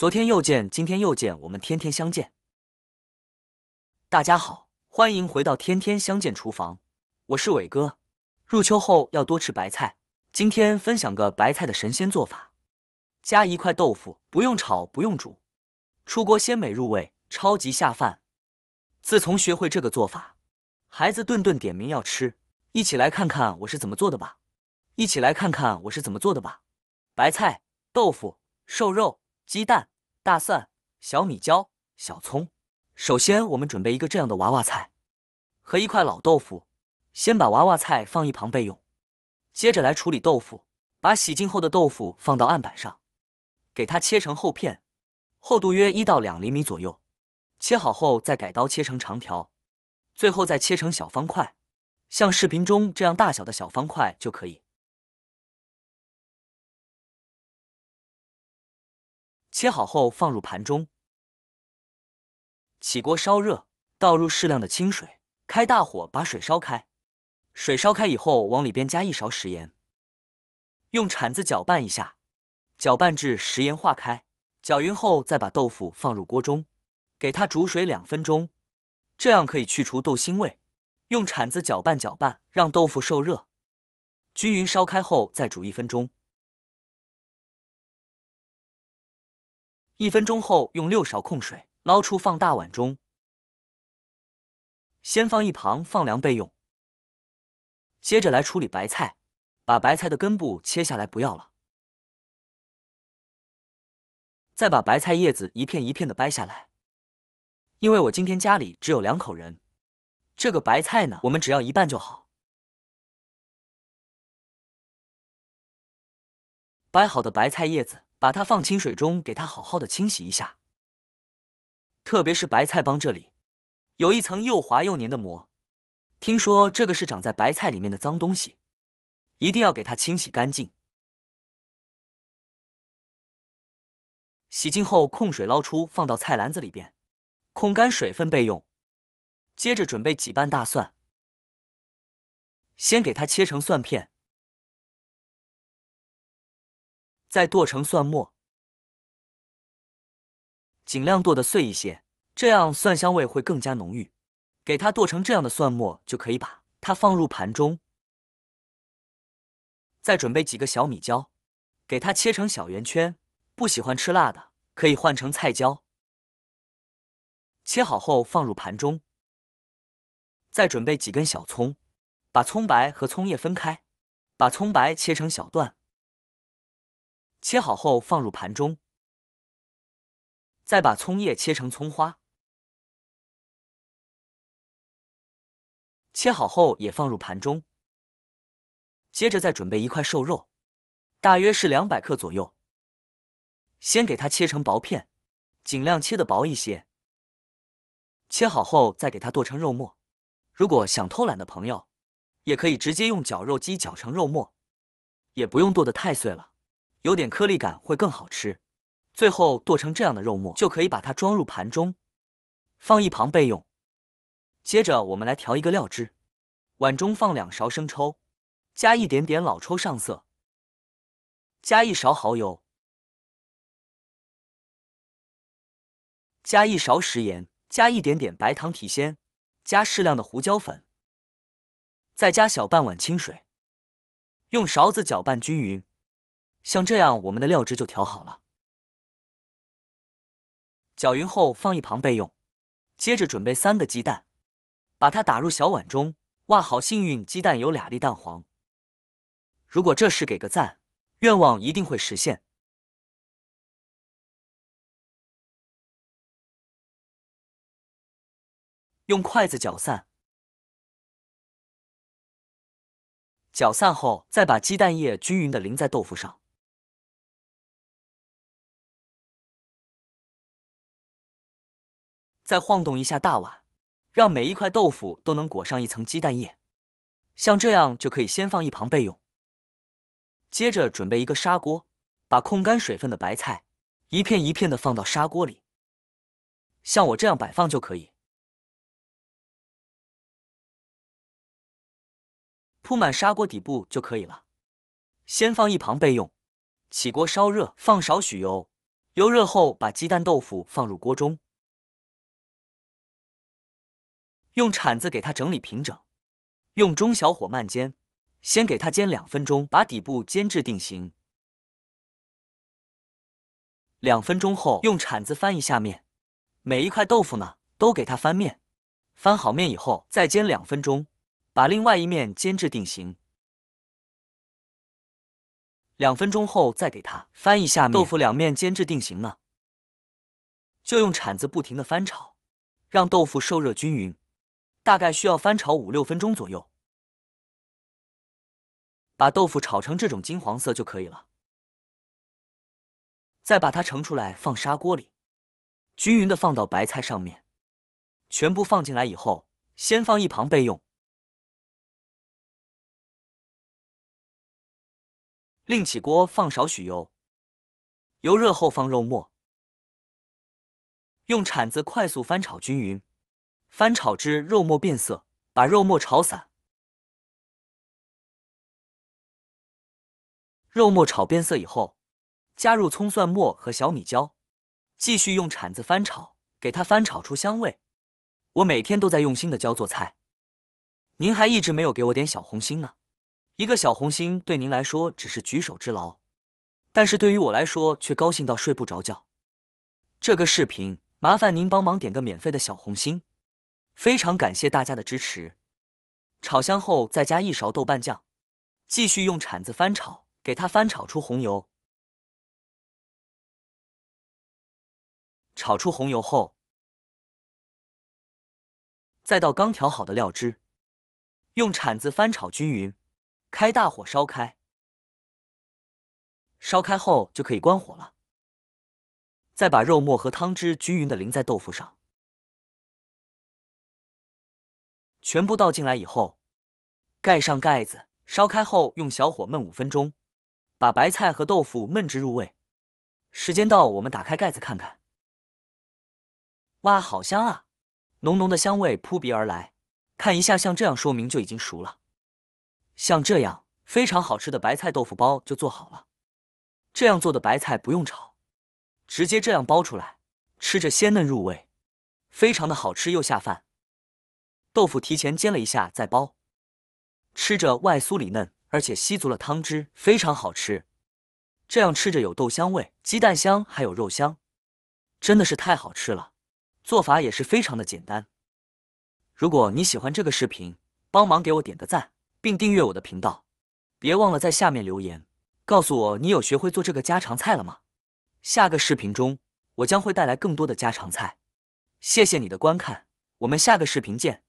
昨天又见，今天又见，我们天天相见。大家好，欢迎回到天天相见厨房，我是伟哥。入秋后要多吃白菜，今天分享个白菜的神仙做法。加一块豆腐，不用炒，不用煮，出锅鲜美入味，超级下饭。自从学会这个做法，孩子顿顿点名要吃。一起来看看我是怎么做的吧！一起来看看我是怎么做的吧！白菜、豆腐、瘦肉、鸡蛋、大蒜、小米椒、小葱。首先，我们准备一个这样的娃娃菜和一块老豆腐。先把娃娃菜放一旁备用。接着来处理豆腐，把洗净后的豆腐放到案板上，给它切成厚片，厚度约一到两厘米左右。切好后再改刀切成长条，最后再切成小方块，像视频中这样大小的小方块就可以。切好后放入盘中。起锅烧热，倒入适量的清水，开大火把水烧开。水烧开以后，往里边加一勺食盐，用铲子搅拌一下，搅拌至食盐化开。搅匀后，再把豆腐放入锅中，给它煮水两分钟，这样可以去除豆腥味。用铲子搅拌搅拌，让豆腐受热，均匀烧开后再煮一分钟。一分钟后，用六勺控水。捞出放大碗中，先放一旁放凉备用。接着来处理白菜，把白菜的根部切下来不要了，再把白菜叶子一片一片的掰下来。因为我今天家里只有两口人，这个白菜呢，我们只要一半就好。掰好的白菜叶子，把它放清水中，给它好好的清洗一下。特别是白菜帮这里有一层又滑又黏的膜，听说这个是长在白菜里面的脏东西，一定要给它清洗干净。洗净后控水捞出，放到菜篮子里边，控干水分备用。接着准备几瓣大蒜，先给它切成蒜片，再剁成蒜末。尽量剁得碎一些，这样蒜香味会更加浓郁。给它剁成这样的蒜末，就可以把它放入盘中。再准备几个小米椒，给它切成小圆圈。不喜欢吃辣的，可以换成菜椒。切好后放入盘中。再准备几根小葱，把葱白和葱叶分开，把葱白切成小段。切好后放入盘中。再把葱叶切成葱花，切好后也放入盘中。接着再准备一块瘦肉，大约是两百克左右。先给它切成薄片，尽量切的薄一些。切好后再给它剁成肉末。如果想偷懒的朋友，也可以直接用绞肉机绞成肉末，也不用剁得太碎了，有点颗粒感会更好吃。最后剁成这样的肉末，就可以把它装入盘中，放一旁备用。接着我们来调一个料汁，碗中放两勺生抽，加一点点老抽上色，加一勺蚝油，加一勺食盐，加一点点白糖提鲜，加适量的胡椒粉，再加小半碗清水，用勺子搅拌均匀，像这样我们的料汁就调好了。搅匀后放一旁备用。接着准备三个鸡蛋，把它打入小碗中。哇，好幸运，鸡蛋有俩粒蛋黄。如果这时给个赞，愿望一定会实现。用筷子搅散，搅散后再把鸡蛋液均匀的淋在豆腐上。再晃动一下大碗，让每一块豆腐都能裹上一层鸡蛋液，像这样就可以先放一旁备用。接着准备一个砂锅，把控干水分的白菜一片一片的放到砂锅里，像我这样摆放就可以，铺满砂锅底部就可以了。先放一旁备用。起锅烧热，放少许油，油热后，把鸡蛋豆腐放入锅中，用铲子给它整理平整，用中小火慢煎，先给它煎两分钟，把底部煎至定型。两分钟后，用铲子翻一下面，每一块豆腐呢都给它翻面。翻好面以后，再煎两分钟，把另外一面煎至定型。两分钟后再给它翻一下面，豆腐两面煎至定型呢，就用铲子不停的翻炒，让豆腐受热均匀，大概需要翻炒五六分钟左右，把豆腐炒成这种金黄色就可以了。再把它盛出来，放砂锅里，均匀的放到白菜上面，全部放进来以后，先放一旁备用。另起锅放少许油，油热后放肉末，用铲子快速翻炒均匀，翻炒至肉末变色，把肉末炒散。肉末炒变色以后，加入葱蒜末和小米椒，继续用铲子翻炒，给它翻炒出香味。我每天都在用心的教做菜，您还一直没有给我点小红心呢。一个小红心对您来说只是举手之劳，但是对于我来说却高兴到睡不着觉。这个视频麻烦您帮忙点个免费的小红心，非常感谢大家的支持。炒香后再加一勺豆瓣酱，继续用铲子翻炒，给它翻炒出红油。炒出红油后，再倒刚调好的料汁，用铲子翻炒均匀。开大火烧开，烧开后就可以关火了。再把肉末和汤汁均匀的淋在豆腐上，全部倒进来以后，盖上盖子，烧开后用小火焖五分钟，把白菜和豆腐焖至入味。时间到，我们打开盖子看看。哇，好香啊！浓浓的香味扑鼻而来。看一下，像这样说明就已经熟了。像这样非常好吃的白菜豆腐包就做好了。这样做的白菜不用炒，直接这样包出来，吃着鲜嫩入味，非常的好吃又下饭。豆腐提前煎了一下再包，吃着外酥里嫩，而且吸足了汤汁，非常好吃。这样吃着有豆香味、鸡蛋香，还有肉香，真的是太好吃了。做法也是非常的简单。如果你喜欢这个视频，帮忙给我点个赞。并订阅我的频道，别忘了在下面留言，告诉我你有学会做这个家常菜了吗？下个视频中，我将会带来更多的家常菜。谢谢你的观看，我们下个视频见。